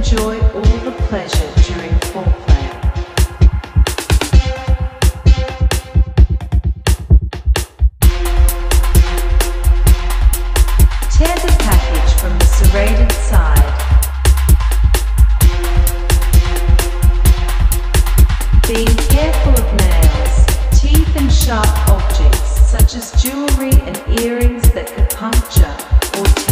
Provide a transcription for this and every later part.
enjoy all the pleasure during foreplay. sharp objects such as jewelry and earrings that could puncture or tear.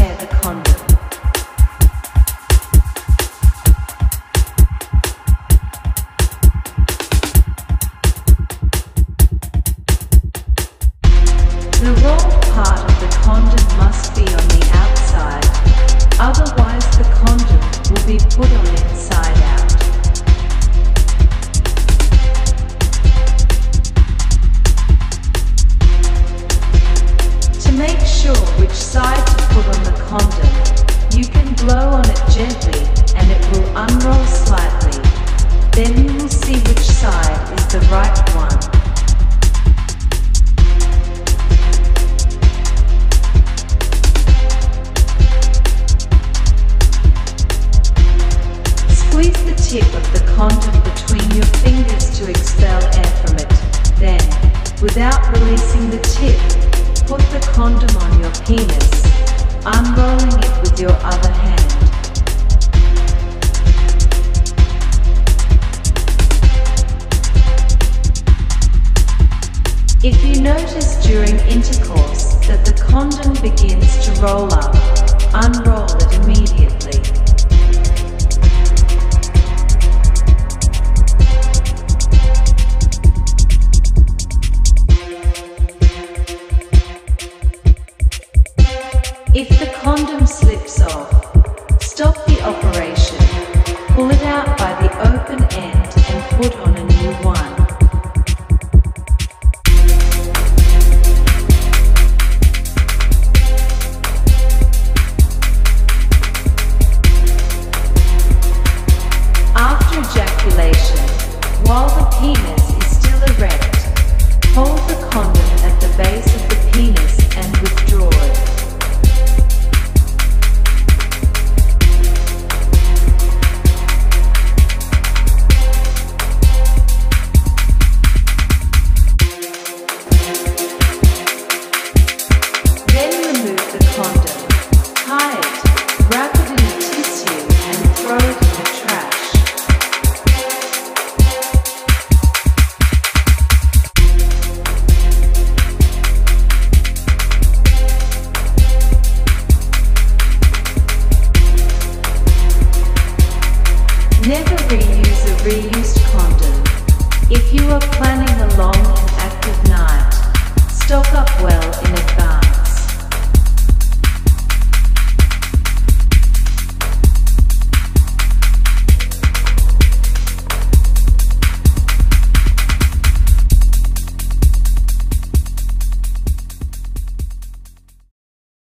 releasing the tip. Put the condom on your penis. Unrolling it with your other hand. If you notice during intercourse, If the condom slips off, stop the operation, pull it out by the open end and put on are planning a long and active night, stock up well in advance.